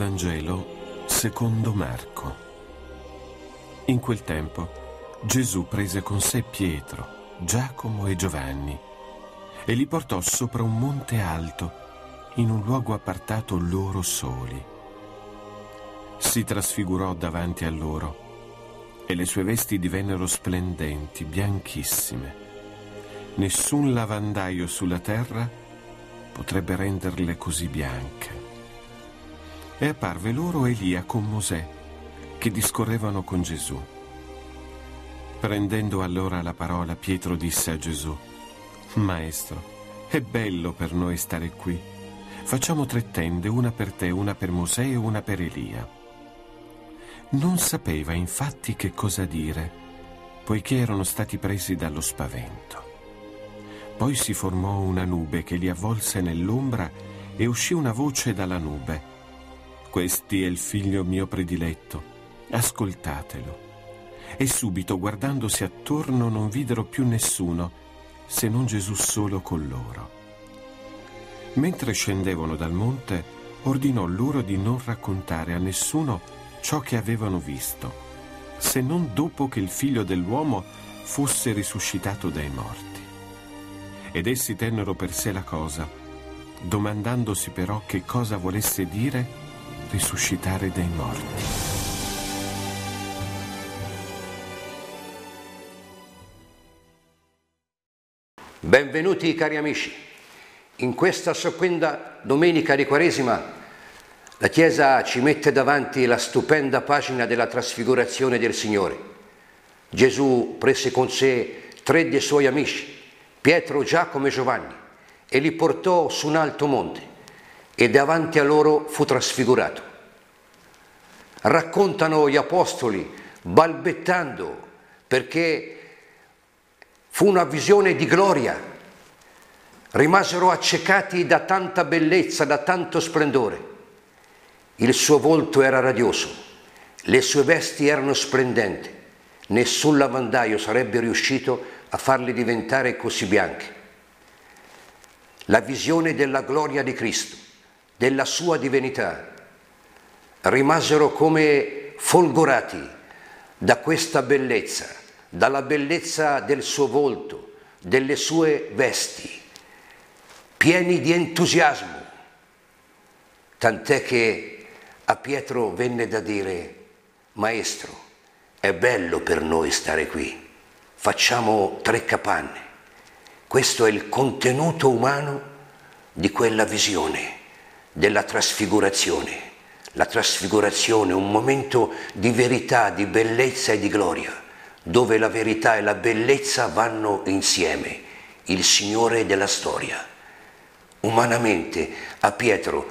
Vangelo secondo Marco. In quel tempo Gesù prese con sé Pietro, Giacomo e Giovanni e li portò sopra un monte alto, in un luogo appartato loro soli. Si trasfigurò davanti a loro e le sue vesti divennero splendenti, bianchissime. Nessun lavandaio sulla terra potrebbe renderle così bianche e apparve loro Elia con Mosè, che discorrevano con Gesù. Prendendo allora la parola, Pietro disse a Gesù, Maestro, è bello per noi stare qui. Facciamo tre tende, una per te, una per Mosè e una per Elia. Non sapeva infatti che cosa dire, poiché erano stati presi dallo spavento. Poi si formò una nube che li avvolse nell'ombra e uscì una voce dalla nube. Questi è il figlio mio prediletto, ascoltatelo. E subito, guardandosi attorno, non videro più nessuno, se non Gesù solo con loro. Mentre scendevano dal monte, ordinò loro di non raccontare a nessuno ciò che avevano visto, se non dopo che il figlio dell'uomo fosse risuscitato dai morti. Ed essi tennero per sé la cosa, domandandosi però che cosa volesse dire risuscitare dai morti. Benvenuti cari amici. In questa seconda domenica di Quaresima la Chiesa ci mette davanti la stupenda pagina della trasfigurazione del Signore. Gesù prese con sé tre dei suoi amici, Pietro, Giacomo e Giovanni, e li portò su un alto monte e davanti a loro fu trasfigurato. Raccontano gli apostoli balbettando perché fu una visione di gloria. Rimasero accecati da tanta bellezza, da tanto splendore. Il suo volto era radioso, le sue vesti erano splendenti, nessun lavandaio sarebbe riuscito a farli diventare così bianche. La visione della gloria di Cristo della sua divinità, rimasero come folgorati da questa bellezza, dalla bellezza del suo volto, delle sue vesti, pieni di entusiasmo, tant'è che a Pietro venne da dire, Maestro, è bello per noi stare qui, facciamo tre capanne. Questo è il contenuto umano di quella visione della trasfigurazione. La trasfigurazione un momento di verità, di bellezza e di gloria, dove la verità e la bellezza vanno insieme, il Signore della storia. Umanamente a Pietro,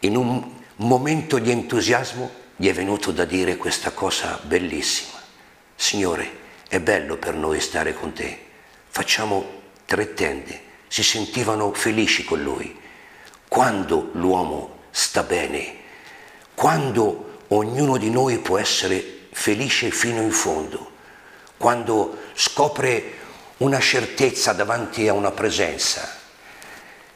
in un momento di entusiasmo, gli è venuto da dire questa cosa bellissima. Signore, è bello per noi stare con te. Facciamo tre tende. Si sentivano felici con lui quando l'uomo sta bene, quando ognuno di noi può essere felice fino in fondo, quando scopre una certezza davanti a una presenza,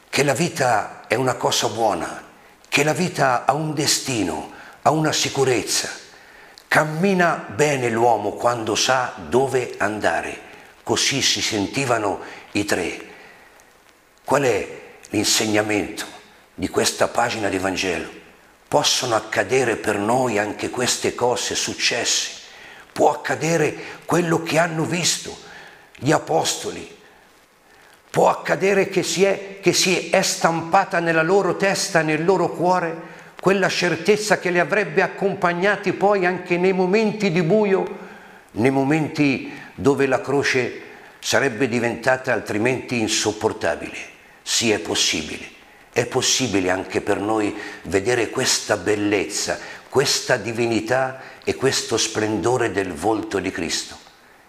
che la vita è una cosa buona, che la vita ha un destino, ha una sicurezza. Cammina bene l'uomo quando sa dove andare. Così si sentivano i tre. Qual è l'insegnamento? Di questa pagina di Vangelo. Possono accadere per noi anche queste cose successe. Può accadere quello che hanno visto gli apostoli. Può accadere che si, è, che si è stampata nella loro testa, nel loro cuore, quella certezza che li avrebbe accompagnati poi anche nei momenti di buio, nei momenti dove la croce sarebbe diventata altrimenti insopportabile. Sì, è possibile. È possibile anche per noi vedere questa bellezza, questa divinità e questo splendore del volto di Cristo.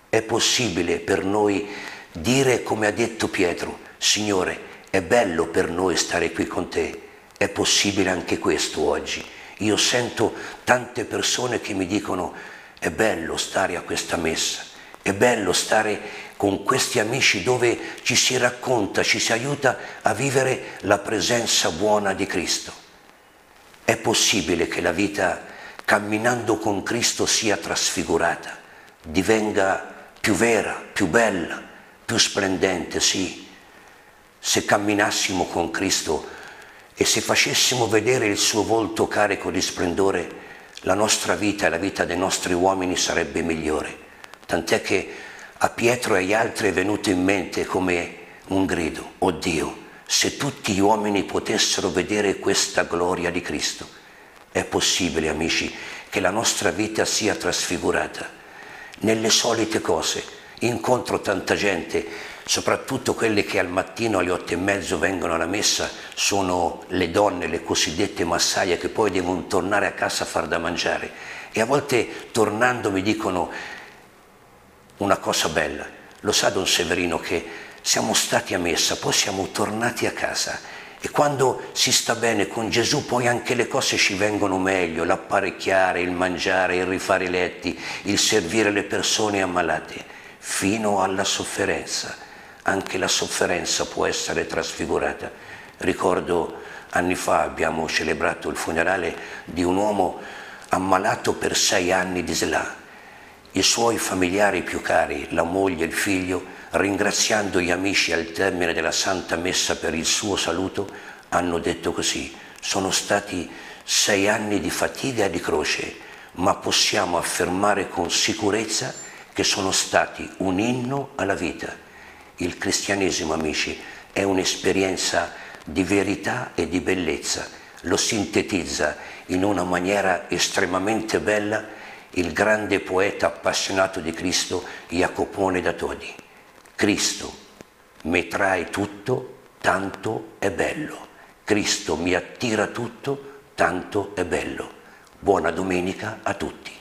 È possibile per noi dire come ha detto Pietro, Signore, è bello per noi stare qui con te. È possibile anche questo oggi. Io sento tante persone che mi dicono è bello stare a questa messa, è bello stare con questi amici dove ci si racconta, ci si aiuta a vivere la presenza buona di Cristo. È possibile che la vita camminando con Cristo sia trasfigurata, divenga più vera, più bella, più splendente, sì. Se camminassimo con Cristo e se facessimo vedere il suo volto carico di splendore, la nostra vita e la vita dei nostri uomini sarebbe migliore. Tant'è che a Pietro e agli altri è venuto in mente come un grido, oh Dio, se tutti gli uomini potessero vedere questa gloria di Cristo. È possibile, amici, che la nostra vita sia trasfigurata nelle solite cose. Incontro tanta gente soprattutto quelle che al mattino alle otto e mezzo vengono alla messa sono le donne, le cosiddette massaie che poi devono tornare a casa a far da mangiare e a volte tornando mi dicono una cosa bella, lo sa Don Severino che siamo stati a messa, poi siamo tornati a casa. E quando si sta bene con Gesù poi anche le cose ci vengono meglio, l'apparecchiare, il mangiare, il rifare i letti, il servire le persone ammalate, fino alla sofferenza. Anche la sofferenza può essere trasfigurata. Ricordo anni fa abbiamo celebrato il funerale di un uomo ammalato per sei anni di SLA. I suoi familiari più cari, la moglie e il figlio, ringraziando gli amici al termine della Santa Messa per il suo saluto, hanno detto così, sono stati sei anni di fatica e di croce, ma possiamo affermare con sicurezza che sono stati un inno alla vita il cristianesimo, amici, è un'esperienza di verità e di bellezza. Lo sintetizza in una maniera estremamente bella il grande poeta appassionato di Cristo Jacopone da Todi. Cristo mi trae tutto, tanto è bello. Cristo mi attira tutto, tanto è bello. Buona domenica a tutti.